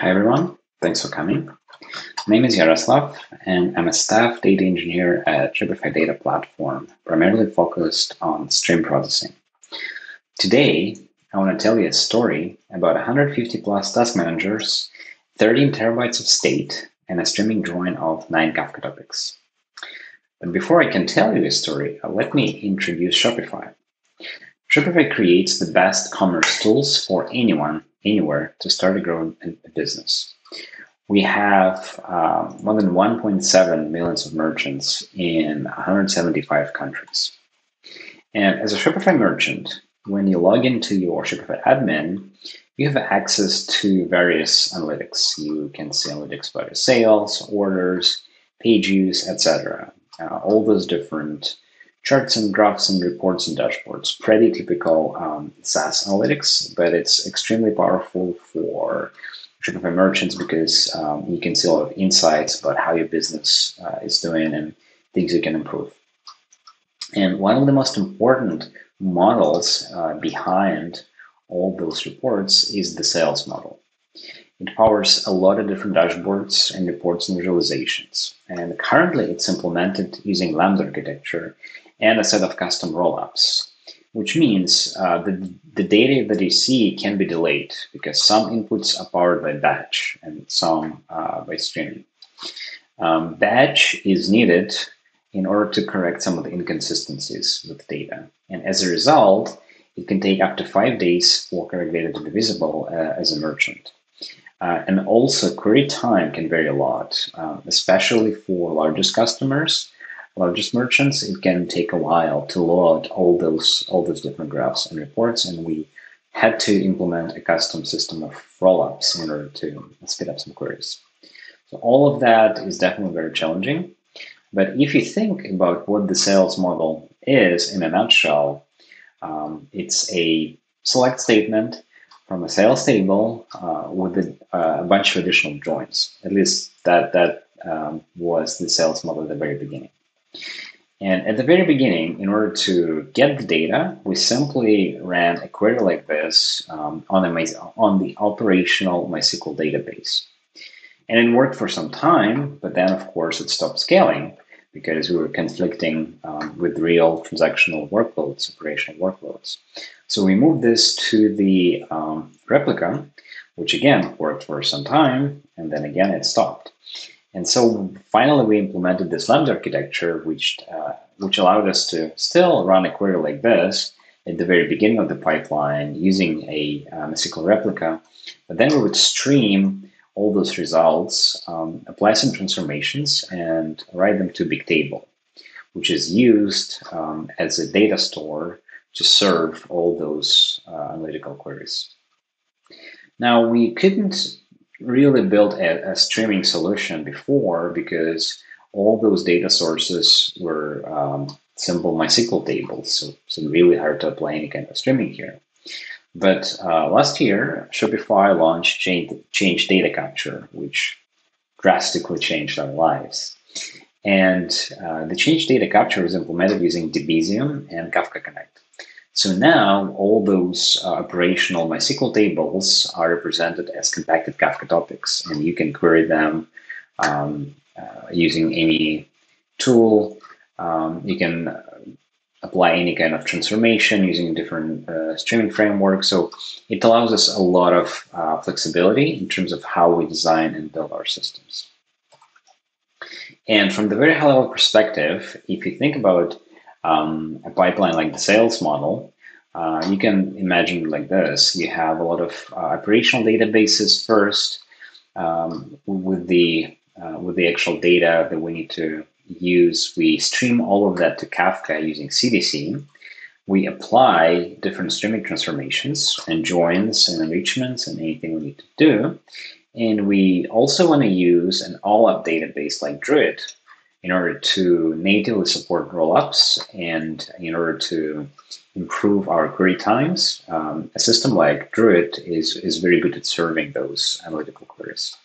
Hi, everyone. Thanks for coming. My name is Yaroslav, and I'm a staff data engineer at Shopify Data Platform, primarily focused on stream processing. Today, I want to tell you a story about 150 plus task managers, 13 terabytes of state, and a streaming join of 9 Kafka topics. But before I can tell you a story, let me introduce Shopify. Shopify creates the best commerce tools for anyone anywhere to start a growing business. We have uh, more than 1.7 millions of merchants in 175 countries. And as a Shopify merchant, when you log into your Shopify admin, you have access to various analytics. You can see analytics about your sales, orders, page views, etc. Uh, all those different charts and graphs and reports and dashboards. Pretty typical um, SaaS analytics, but it's extremely powerful for Shopify merchants because um, you can see a lot of insights about how your business uh, is doing and things you can improve. And one of the most important models uh, behind all those reports is the sales model. It powers a lot of different dashboards and reports and visualizations. And currently it's implemented using Lambda architecture and a set of custom rollups, which means uh, the, the data that you see can be delayed because some inputs are powered by batch and some uh, by streaming. Um, batch is needed in order to correct some of the inconsistencies with data. And as a result, it can take up to five days for correct data to be visible uh, as a merchant. Uh, and also, query time can vary a lot, um, especially for largest customers largest merchants, it can take a while to load all those all those different graphs and reports, and we had to implement a custom system of rollups in order to speed up some queries. So all of that is definitely very challenging. But if you think about what the sales model is in a nutshell, um, it's a select statement from a sales table uh, with a, uh, a, bunch of additional joins. At least that that um, was the sales model at the very beginning. And at the very beginning, in order to get the data, we simply ran a query like this um, on, the, on the operational MySQL database. And it worked for some time, but then, of course, it stopped scaling because we were conflicting um, with real transactional workloads, operational workloads. So we moved this to the um, replica, which again worked for some time, and then again it stopped. And so finally, we implemented this Lambda architecture, which uh, which allowed us to still run a query like this at the very beginning of the pipeline using a, um, SQL replica. But then we would stream all those results, um, apply some transformations, and write them to Bigtable, which is used um, as a data store to serve all those uh, analytical queries. Now, we couldn't really built a, a, streaming solution before because all those data sources were um, simple MySQL tables, so, so really hard to apply any kind of streaming here. But uh, last year, Shopify launched Change, Change Data Capture, which drastically changed our lives. And uh, the Change Data Capture was implemented using Debezium and Kafka Connect. So now all those uh, operational MySQL tables are represented as compacted Kafka topics, and you can query them um, uh, using any tool. Um, you can apply any kind of transformation using different uh, streaming frameworks. So it allows us a lot of uh, flexibility in terms of how we design and build our systems. And from the very high level perspective, if you think about um, a pipeline like the sales model, uh, you can imagine like this. You have a lot of uh, operational databases first um, with the uh, with the actual data that we need to use. We stream all of that to Kafka using CDC. We apply different streaming transformations and joins and enrichments and anything we need to do. And we also want to use an OLAP database like Druid in order to natively support rollups and in order to improve our query times, um, a system like Druid is, is very good at serving those analytical queries.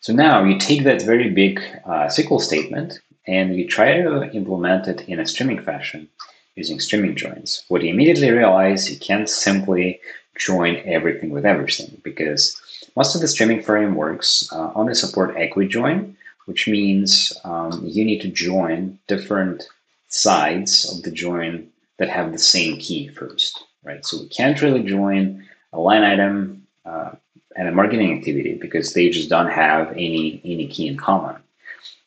So now you take that very big uh, SQL statement and you try to implement it in a streaming fashion using streaming joins. What you immediately realize, you can't simply join everything with everything because most of the streaming frameworks uh, only support equi equijoin, which means um, you need to join different sides of the join that have the same key first, right? So we can't really join a line item uh, and a marketing activity because they just don't have any any key in common.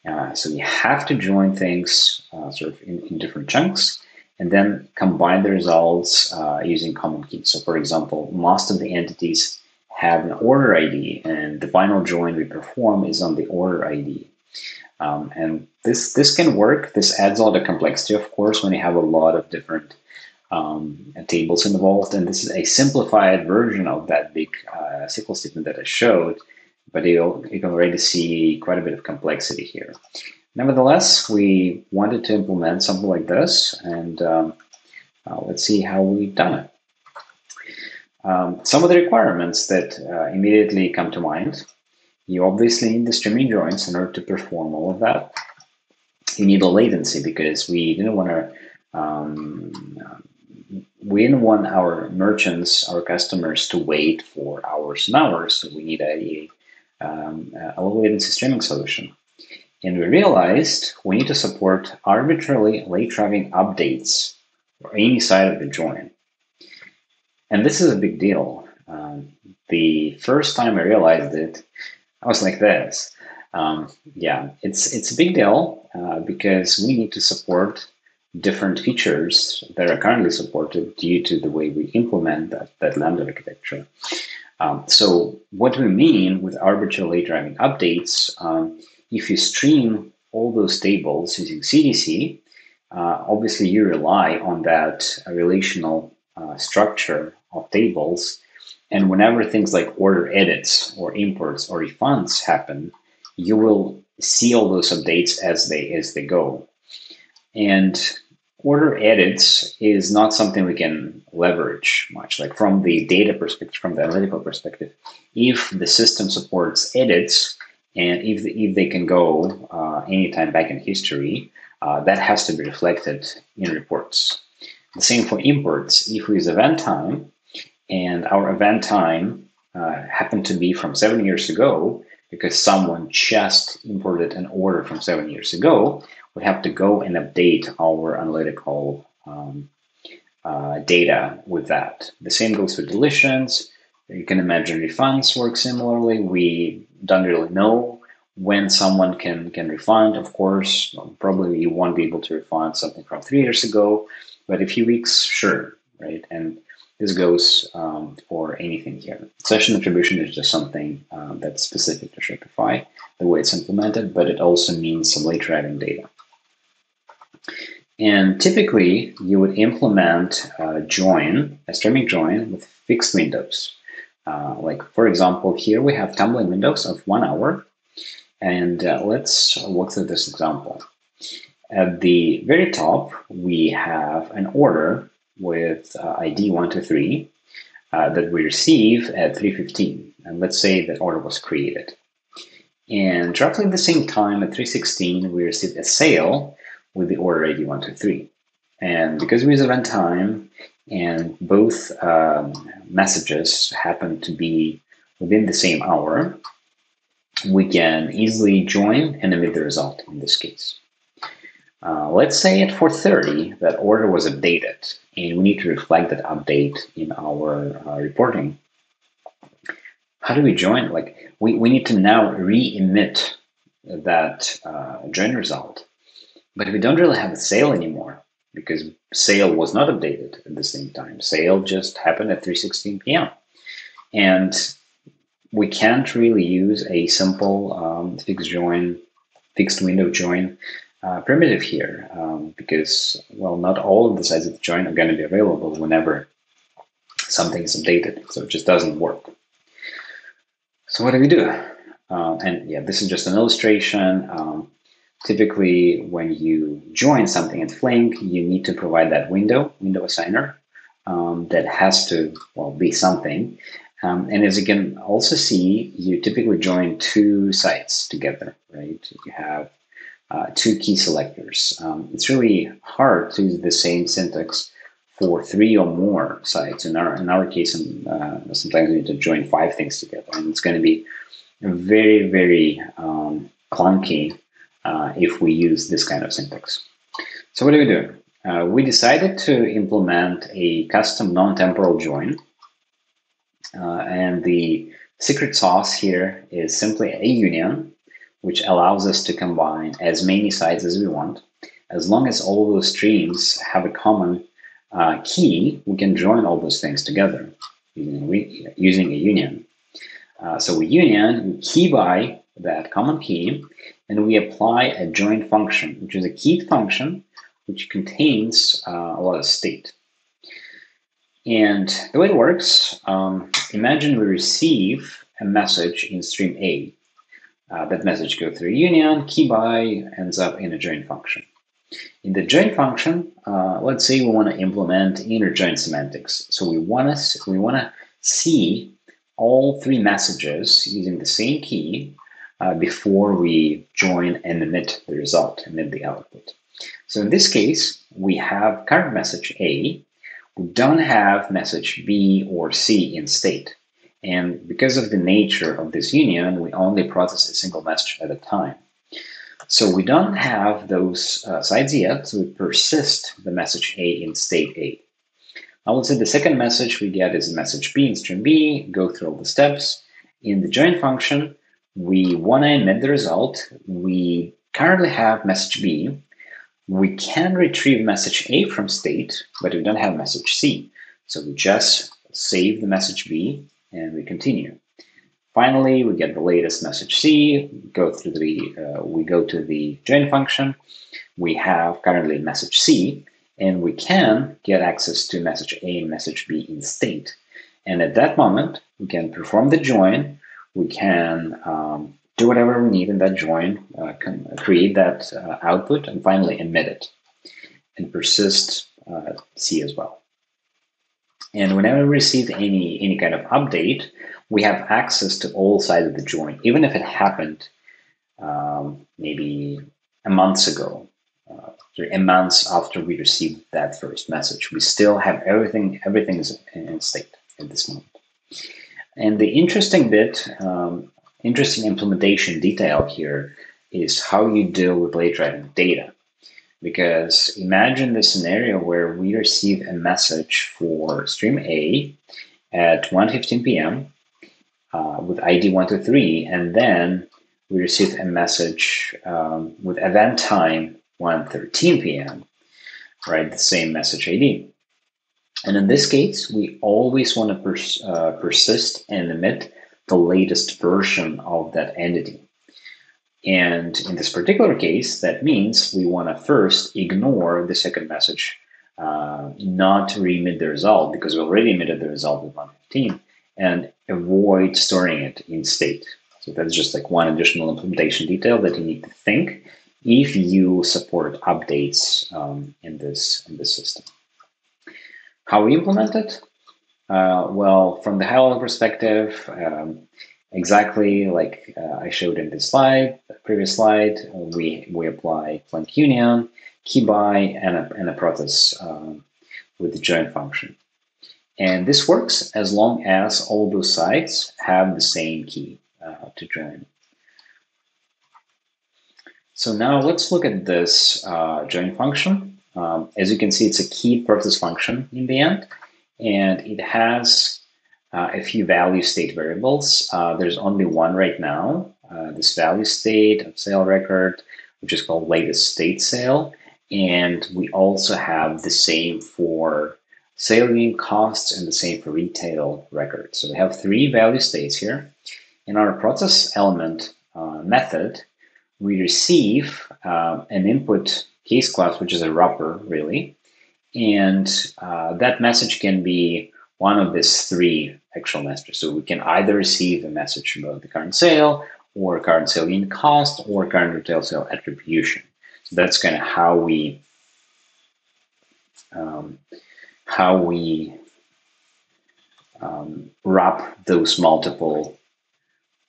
Uh, so you have to join things uh, sort of in, in, different chunks and then combine the results uh, using common keys. So for example, most of the entities have an order ID and the final join we perform is on the order ID. Um, and this this can work. This adds a lot of complexity, of course, when you have a lot of different um, tables involved. And this is a simplified version of that big uh, SQL statement that I showed, but you you can already see quite a bit of complexity here. Nevertheless, we wanted to implement something like this, and um, uh, let's see how we've done it. Um, some of the requirements that uh, immediately come to mind you obviously need the streaming joins in order to perform all of that. You need a latency because we didn't want to um, we didn't want our merchants, our customers, to wait for hours and hours. So we need a, um, a low latency streaming solution. And we realized we need to support arbitrarily late arriving updates for any side of the join. And this is a big deal. Um, the first time I realized it, I was like this. Um, yeah, it's it's a big deal uh, because we need to support different features that are currently supported due to the way we implement that, that Lambda architecture. Um, so what we mean with arbitrarily arriving updates, um, if you stream all those tables using CDC, uh, obviously you rely on that relational uh, structure of tables and whenever things like order edits or imports or refunds happen, you will see all those updates as they as they go. And order edits is not something we can leverage much. Like from the data perspective, from the analytical perspective, if the system supports edits and if if they can go uh, anytime back in history, uh, that has to be reflected in reports. The same for imports. If we use event time, and our event time uh, happened to be from seven years ago because someone just imported an order from seven years ago. We have to go and update our analytical um, uh, data with that. The same goes for deletions. You can imagine refunds work similarly. We don't really know when someone can can refund. Of course, probably you won't be able to refund something from three years ago, but a few weeks, sure, right? And this goes um, for anything here. Session attribution is just something uh, that's specific to Shopify, the way it's implemented, but it also means some late arriving data. And typically, you would implement a join, a streaming join with fixed windows. Uh, like, for example, here we have tumbling windows of one hour. And uh, let's walk through this example. At the very top, we have an order with uh, ID 123 uh, that we receive at 315. And let's say that order was created. And roughly at the same time at 316, we received a sale with the order ID 123. And because we use event time and both um, messages happen to be within the same hour, we can easily join and emit the result in this case. Uh, let's say at 4.30 that order was updated and we need to reflect that update in our uh, reporting. How do we join? Like we, we need to now re-emit that uh, join result, but we don't really have a sale anymore because sale was not updated at the same time. Sale just happened at 3.16 p.m. And we can't really use a simple um, fixed join, fixed window join uh, primitive here um, because, well, not all of the sides of the join are going to be available whenever something is updated. So it just doesn't work. So what do we do? Uh, and yeah, this is just an illustration. Um, typically, when you join something at Flink, you need to provide that window, window assigner, um, that has to, well, be something. Um, and as you can also see, you typically join two sites together, right? You have uh, two key selectors. Um, it's really hard to use the same syntax for three or more sites. In our in our case, uh, sometimes we need to join five things together, and it's going to be very very um, clunky uh, if we use this kind of syntax. So what do we do? Uh, we decided to implement a custom non-temporal join, uh, and the secret sauce here is simply a union, which allows us to combine as many sides as we want. As long as all those streams have a common uh, key, we can join all those things together using, using a union. Uh, so we union, we key by that common key, and we apply a join function, which is a keyed function which contains uh, a lot of state. And the way it works, um, imagine we receive a message in stream A. Uh, that message goes through union, key by, ends up in a join function. In the join function, uh, let's say we want to implement inner join semantics. So we want to we want to see all three messages using the same key uh, before we join and emit the result, emit the output. So in this case, we have current message A. We don't have message B or C in state. And because of the nature of this union, we only process a single message at a time. So we don't have those uh, sides yet, so we persist the message A in state A. I would say the second message we get is message B in stream B, go through all the steps. In the join function, we want to emit the result. We currently have message B. We can retrieve message A from state, but we don't have message C. So we just save the message B and we continue. Finally, we get the latest message C, go through the, uh, we go to the join function. We have currently message C, and we can get access to message A and message B in state. And at that moment, we can perform the join. We can um, do whatever we need in that join, uh, create that uh, output, and finally emit it and persist uh, C as well. And whenever we receive any any kind of update, we have access to all sides of the joint, even if it happened um, maybe a month ago, uh, a month after we received that first message. We still have everything, everything is in state at this moment. And the interesting bit, um, interesting implementation detail here is how you deal with late arriving data. Because imagine the scenario where we receive a message for stream A at 1.15 p.m uh, with ID 123, and then we receive a message um, with event time 1.13 p.m., right? The same message ID. And in this case, we always want to pers- uh, persist and emit the latest version of that entity. And in this particular case, that means we want to first ignore the second message, uh, not re-emit the result because we already emitted the result with 115 and avoid storing it in state. So that's just like one additional implementation detail that you need to think if you support updates um, in this in this system. How we implement it? Uh, well, from the high-level perspective, um, exactly like uh, I showed in this slide, previous slide, we we apply Flink union, key by, and a, and a process um, with the join function. And this works as long as all those sites have the same key uh, to join. So now let's look at this uh, join function. Um, as you can see, it's a key process function in the end, and it has uh, a few value state variables. Uh, there's only one right now, uh, this value state of sale record, which is called latest state sale. And we also have the same for Sale costs and the same for retail records. So we have three value states here. In our process element uh, method, we receive uh, an input case class, which is a wrapper, really. And uh, that message can be one of these three actual messages. So we can either receive a message about the current sale, or current sale unit cost, or current retail sale attribution. So that's kind of how we um, how we um, wrap those multiple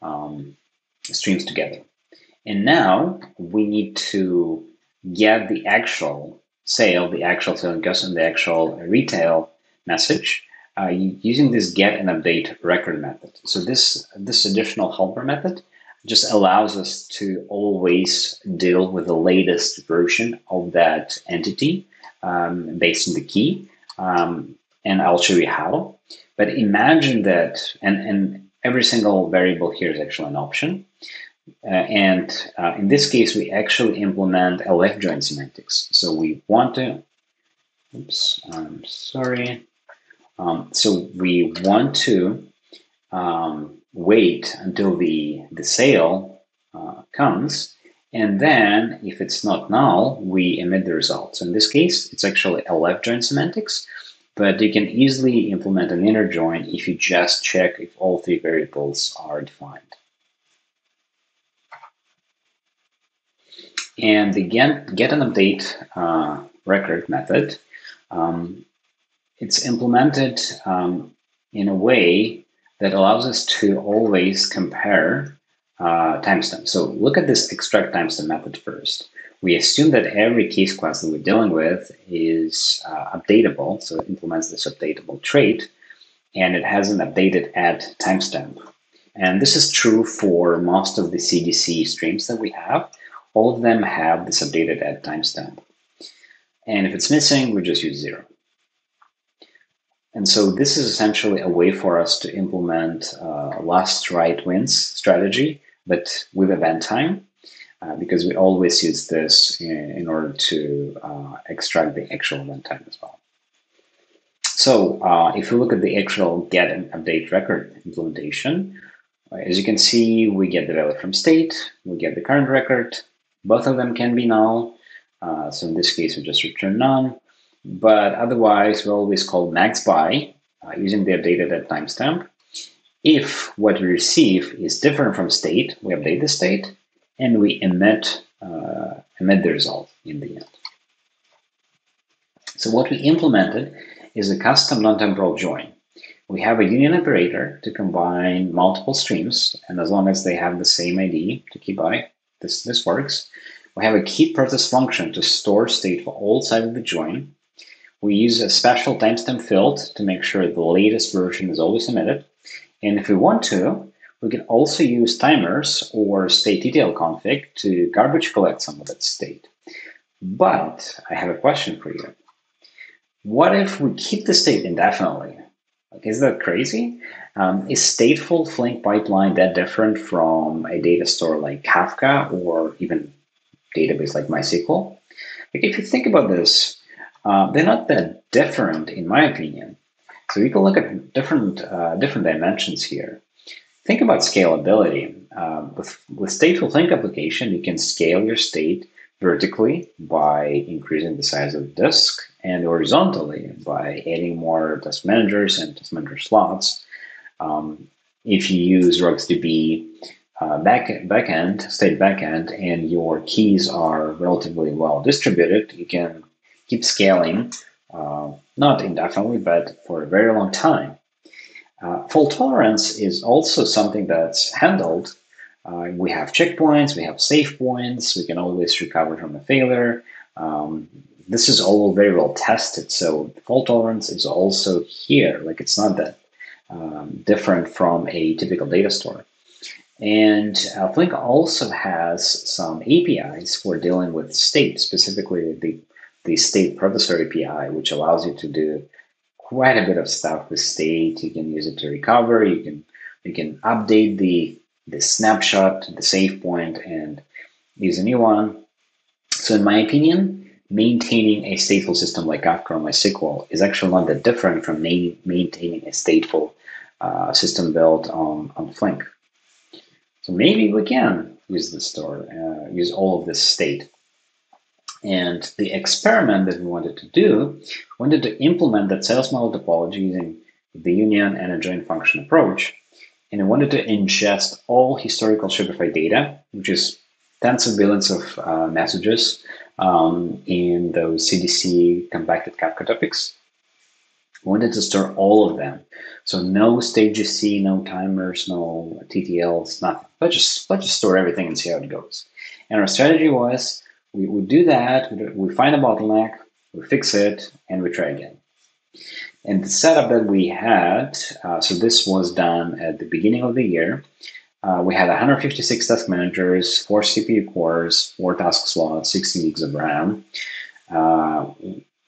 um, streams together. And now we need to get the actual sale, the actual sale and and the actual retail message uh, using this get and update record method. So this this additional helper method just allows us to always deal with the latest version of that entity um, based on the key. Um, and I'll show you how. But imagine that, and, and every single variable here is actually an option. Uh, and uh, in this case, we actually implement a left join semantics. So we want to, oops, I'm sorry. Um, so we want to um, wait until the, the sale uh, comes. And then if it's not null, we emit the result. So in this case, it's actually a left join semantics, but you can easily implement an inner join if you just check if all three variables are defined. And the get, get and update uh, record method, um, it's implemented um, in a way that allows us to always compare uh, timestamp. So look at this extract timestamp method first. We assume that every case class that we're dealing with is uh, updatable, so it implements this updatable trait, and it has an updated add timestamp. And this is true for most of the CDC streams that we have. All of them have this updated add timestamp. And if it's missing, we just use zero. And so this is essentially a way for us to implement uh, last write wins strategy, but with event time, uh, because we always use this in, in order to uh, extract the actual event time as well. So uh, if you look at the actual get and update record implementation, uh, as you can see, we get the value from state, we get the current record, both of them can be null. Uh, so in this case, we just return none. But otherwise, we always call max by uh, using the updated at timestamp. If what we receive is different from state, we update the state and we emit, uh, emit the result in the end. So what we implemented is a custom non-temporal join. We have a union operator to combine multiple streams, and as long as they have the same ID to key by, this, this works. We have a keyed process function to store state for all sides of the join, we use a special timestamp field to make sure the latest version is always emitted. And if we want to, we can also use timers or state_ttl config to garbage collect some of that state. But I have a question for you. What if we keep the state indefinitely? Like, is that crazy? Um, is stateful Flink pipeline that different from a data store like Kafka or even database like MySQL? Like, if you think about this, uh, they're not that different, in my opinion. So you can look at different uh, different dimensions here. Think about scalability. Uh, with, with stateful Flink application, you can scale your state vertically by increasing the size of the disk and horizontally by adding more task managers and task manager slots. Um, if you use RocksDB uh, back, backend, state backend, and your keys are relatively well distributed, you can keep scaling, uh, not indefinitely, but for a very long time. Uh, fault tolerance is also something that's handled. Uh, we have checkpoints, we have save points, we can always recover from a failure. Um, this is all very well tested, so fault tolerance is also here. Like it's not that um, different from a typical data store. And uh, Flink also has some APIs for dealing with state, specifically the the state processor API, which allows you to do quite a bit of stuff with state. You can use it to recover. You can you can update the the snapshot, the save point, and use a new one. So, in my opinion, maintaining a stateful system like Kafka or MySQL is actually not that different from ma- maintaining a stateful uh, system built on, on Flink. So maybe we can use the store, uh, use all of this state. And the experiment that we wanted to do wanted to implement that sales model topology using the union and a join function approach. And I wanted to ingest all historical Shopify data, which is tens of billions of uh, messages um, in those CDC compacted Kafka topics. I wanted to store all of them. So no stages C, no timers, no TTLs, nothing. Let's just let's just store everything and see how it goes. And our strategy was we, we do that, we find a bottleneck, we fix it, and we try again. And the setup that we had, uh, so this was done at the beginning of the year. Uh, we had 156 task managers, four CPU cores, four task slots, 16 gigs of RAM. Uh,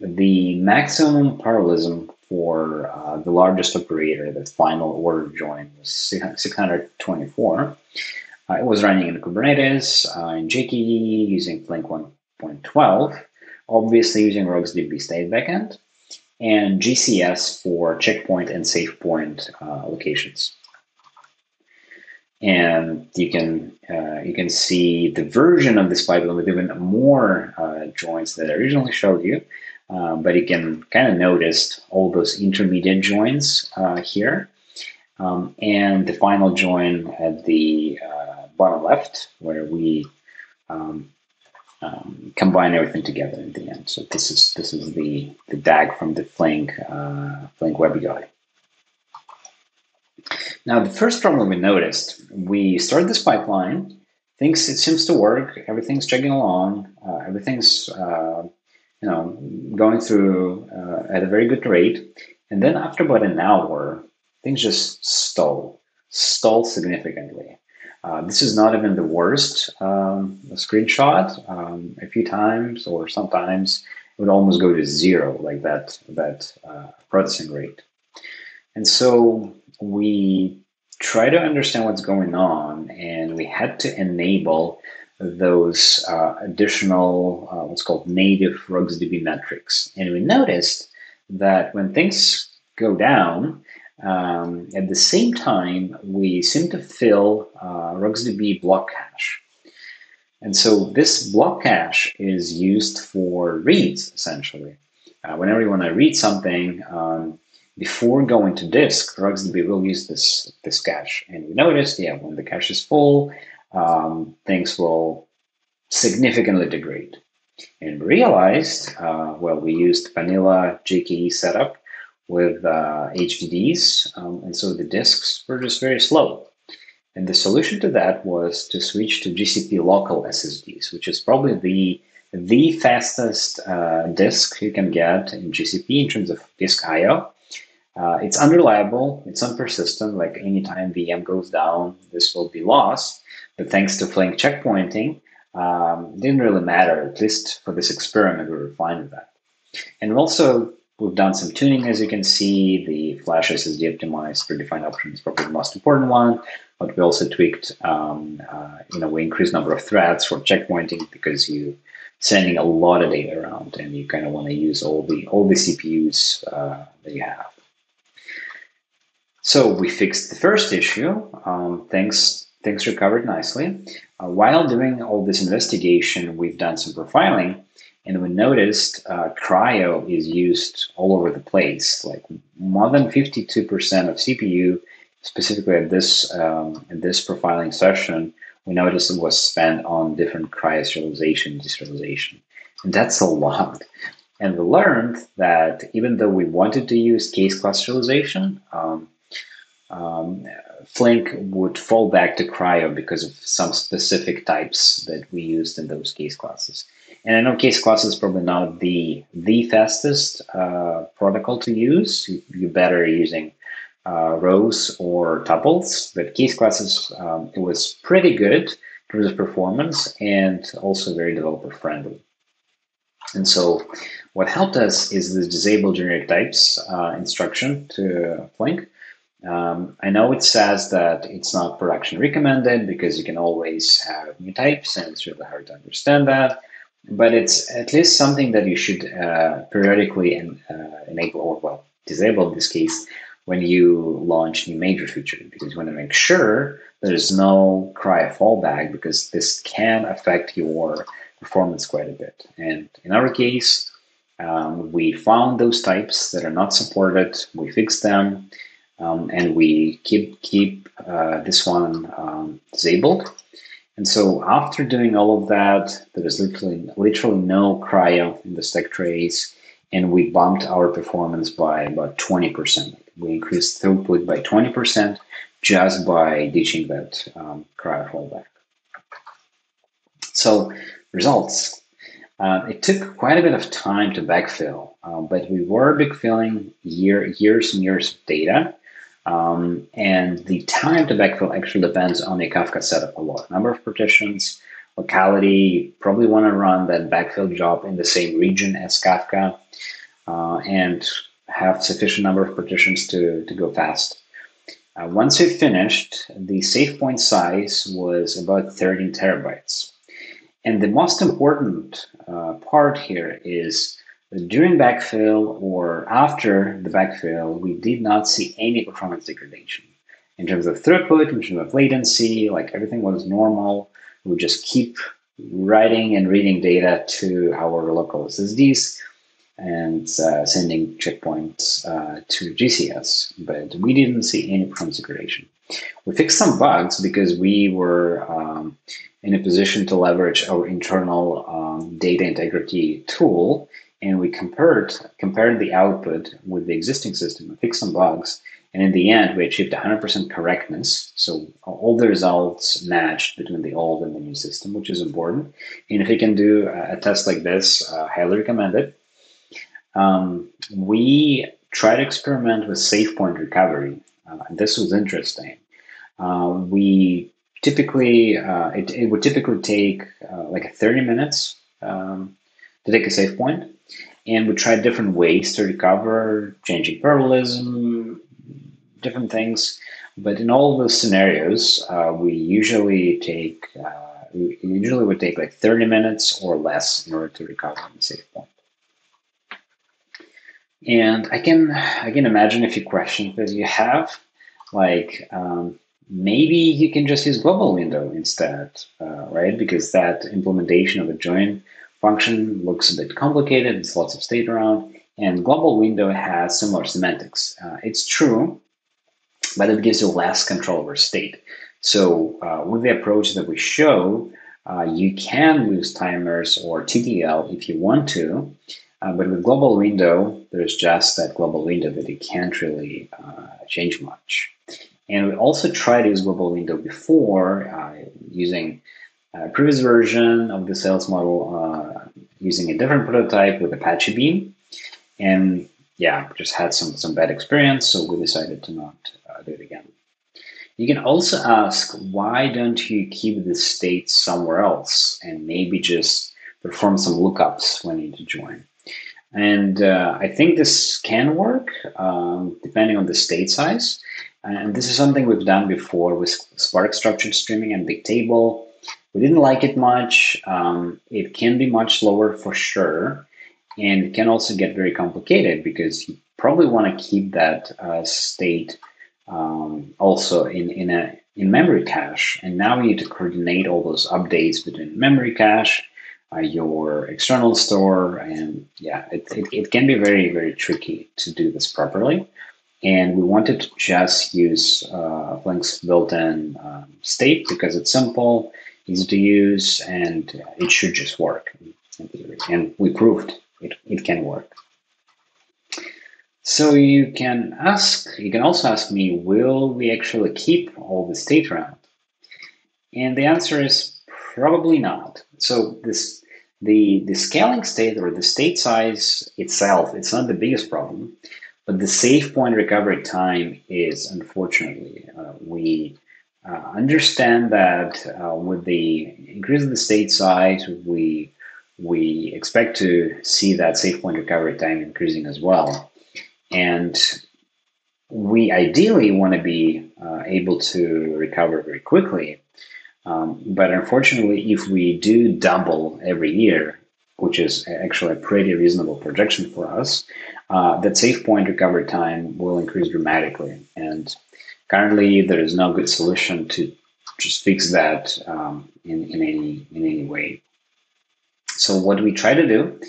the maximum parallelism for uh, the largest operator, the final order join, was 624. Uh, it was running in Kubernetes, uh, in GKE, using Flink 1.12, obviously using RocksDB state backend and GCS for checkpoint and savepoint uh, locations. And you can uh, you can see the version of this pipeline with even more uh, joins that I originally showed you. Um, but you can kind of notice all those intermediate joins uh, here. Um, and the final join at the uh, bottom left, where we um, um, combine everything together in the end. So this is this is the the DAG from the Flink uh, Flink Web UI. Now the first problem we noticed, we started this pipeline, things it seems to work, everything's chugging along, uh, everything's uh, you know going through uh, at a very good rate, and then after about an hour, things just stall, stall significantly. Uh, this is not even the worst um, screenshot. Um, a few times or sometimes it would almost go to zero, like that that uh, processing rate. And so we try to understand what's going on, and we had to enable those uh, additional uh, what's called native RocksDB metrics. And we noticed that when things go down, um, at the same time, we seem to fill uh, block cache. And so this block cache is used for reads, essentially. Uh, whenever you want to read something, um, before going to disk, RocksDB will use this, this cache. And we noticed, yeah, when the cache is full, um, things will significantly degrade. And realized, uh, well, we used vanilla GKE setup with uh, HDDs, um, and so the disks were just very slow. And the solution to that was to switch to GCP local SSDs, which is probably the the fastest uh, disk you can get in GCP in terms of disk I/O. Uh, it's unreliable, it's unpersistent. Like anytime VM goes down, this will be lost. But thanks to Flink checkpointing, um, didn't really matter. At least for this experiment, we were fine with that. And also We've done some tuning, as you can see. The Flash SSD optimized predefined option is probably the most important one, but we also tweaked, um, uh, you know, we increased number of threads for checkpointing because you're sending a lot of data around and you kind of want to use all the all the CPUs uh, that you have. So we fixed the first issue. Um, things things recovered nicely. Uh, while doing all this investigation, we've done some profiling and we noticed uh, Kryo is used all over the place. Like more than 52% of CPU, specifically at this um, at this profiling session, we noticed it was spent on different Kryo serialization, deserialization, and that's a lot. And we learned that even though we wanted to use case class um, um, Flink would fall back to CRI-O because of some specific types that we used in those case classes. And I know case class is probably not the the fastest uh, protocol to use. You, are better using uh, rows or tuples, but case classes um, it was pretty good in terms of performance and also very developer friendly. And so, what helped us is the disable generic types uh, instruction to Flink. Um, I know it says that it's not production recommended because you can always have new types, and it's really hard to understand that but it's at least something that you should uh, periodically en- uh, enable or well disable in this case when you launch new major features because you want to make sure there's no Kryo fallback because this can affect your performance quite a bit. And in our case, um, we found those types that are not supported, we fixed them, um, and we keep keep uh, this one um, disabled. And so after doing all of that, there is literally literally no Kryo in the stack trace, and we bumped our performance by about 20%. We increased throughput by 20% just by ditching that um, Kryo fallback. So results. Uh, it took quite a bit of time to backfill, uh, but we were backfilling year, years and years of data. Um, and the time to backfill actually depends on the Kafka setup a lot. Number of partitions, locality, you probably want to run that backfill job in the same region as Kafka, uh, and have sufficient number of partitions to, to go fast. Uh, once we finished, the save point size was about 13 terabytes. And the most important uh, part here is during backfill or after the backfill, we did not see any performance degradation. In terms of throughput, in terms of latency, like everything was normal. We just keep writing and reading data to our local SSDs and uh, sending checkpoints uh, to GCS, but we didn't see any performance degradation. We fixed some bugs because we were um, in a position to leverage our internal um, data integrity tool, and we compared compared the output with the existing system and fixed some bugs. And in the end, we achieved 100% correctness. So all the results matched between the old and the new system, which is important. And if you can do a test like this, uh, highly recommend it. Um, we tried to experiment with savepoint recovery. Uh, this was interesting. Uh, we typically, uh, it, it, would typically take uh, like 30 minutes um, to take a savepoint. And we tried different ways to recover, changing parallelism, different things. But in all those scenarios, uh, we usually take, uh, we usually would take like 30 minutes or less in order to recover the savepoint. And I can I can imagine a few questions that you have, like um, maybe you can just use global window instead, uh, right? Because that implementation of a join function looks a bit complicated. There's lots of state around, and global window has similar semantics. Uh, it's true, but it gives you less control over state. So uh, with the approach that we show, uh, you can use timers or TTL if you want to, uh, but with global window, there's just that global window that you can't really uh, change much. And we also tried to use global window before uh, using a previous version of the sales model, using a different prototype with Apache Beam. And yeah, just had some, some bad experience, so we decided to not uh, do it again. You can also ask, why don't you keep the state somewhere else and maybe just perform some lookups when you join? And uh, I think this can work um, depending on the state size. And this is something we've done before with Spark structured streaming and Bigtable. We didn't like it much. Um, it can be much slower for sure. And it can also get very complicated because you probably want to keep that uh, state um, also in, in a in memory cache. And now we need to coordinate all those updates between memory cache uh, your external store. And yeah, it, it, it, can be very, very tricky to do this properly. And we wanted to just use uh, built-in um, state because it's simple, easy to use, and it should just work in theory. And we proved it, it can work. So you can ask, you can also ask me, will we actually keep all the state around? And the answer is probably not. So this the the scaling state or the state size itself, it's not the biggest problem, but the save point recovery time is unfortunately uh, we uh, understand that uh, with the increase of the state size, we we expect to see that safe point recovery time increasing as well, and we ideally want to be uh, able to recover very quickly um, but unfortunately, if we do double every year, which is actually a pretty reasonable projection for us, uh, that savepoint recovery time will increase dramatically. And currently, there is no good solution to just fix that um, in, in, any, in any way. So, what we try to do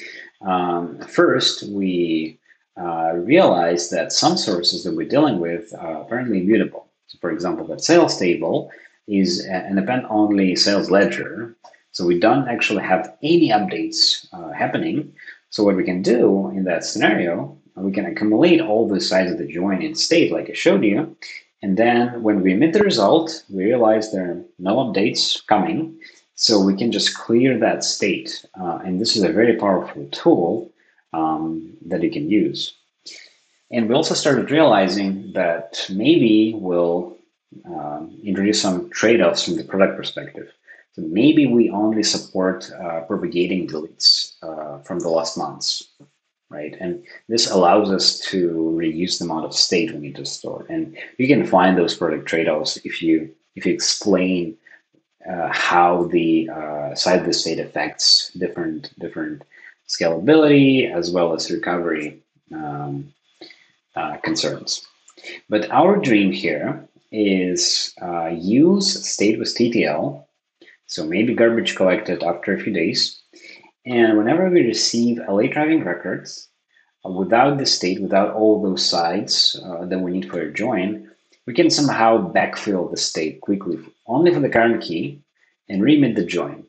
um, first, we uh, realize that some sources that we're dealing with are apparently immutable. So, for example, that sales table is an event-only sales ledger. So we don't actually have any updates uh, happening. So what we can do in that scenario, we can accumulate all the size of the join in state like I showed you. And then when we emit the result, we realize there are no updates coming. So we can just clear that state. Uh, and this is a very powerful tool um, that you can use. And we also started realizing that maybe we'll um, introduce some trade offs from the product perspective. So maybe we only support uh, propagating deletes uh, from the last months, right? And this allows us to reduce the amount of state we need to store. And you can find those product trade offs if you if you explain uh, how the uh, side of the state affects different different scalability as well as recovery um, uh, concerns. But our dream here is uh, use state with TTL, so maybe garbage collected after a few days, and whenever we receive late arriving records, uh, without the state, without all those sides uh, that we need for a join, we can somehow backfill the state quickly only for the current key and remit the join.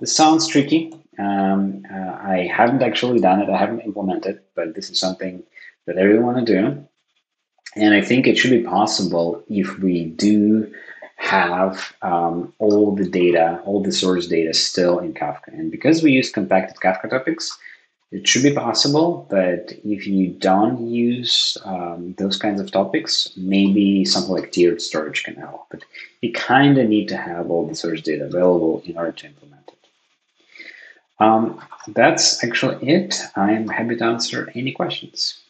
This sounds tricky. Um, uh, I haven't actually done it, I haven't implemented, it, but this is something that everyone want to do. And I think it should be possible if we do have um, all the data, all the source data still in Kafka. And because we use compacted Kafka topics, it should be possible, but if you don't use um, those kinds of topics, maybe something like tiered storage can help. But you kind of need to have all the source data available in order to implement it. Um, that's actually it. I'm happy to answer any questions.